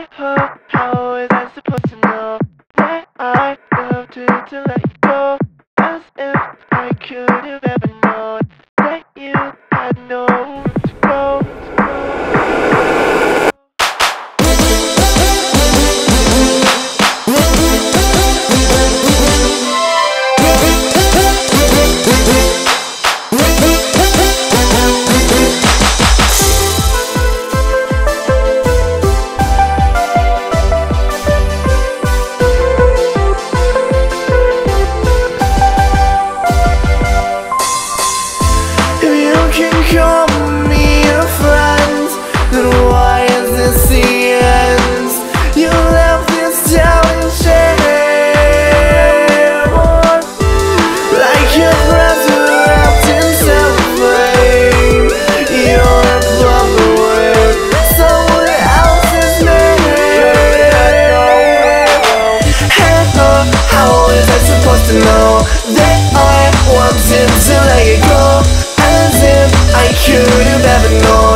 I hope, how was I supposed to know that I loved you to let you go? As if I could have ever known that you had nowhere to go. that I wanted to let you go. As if I could have ever known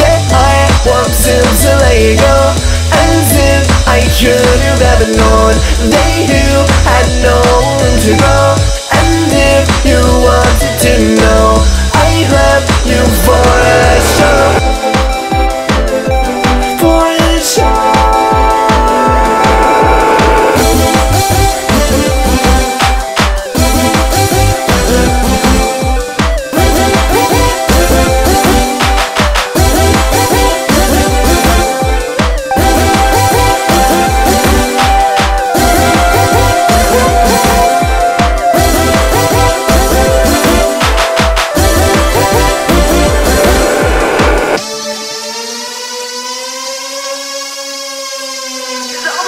that I was since a Lego As if I should have ever known They do.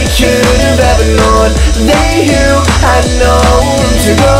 I could have ever known that you had known to go.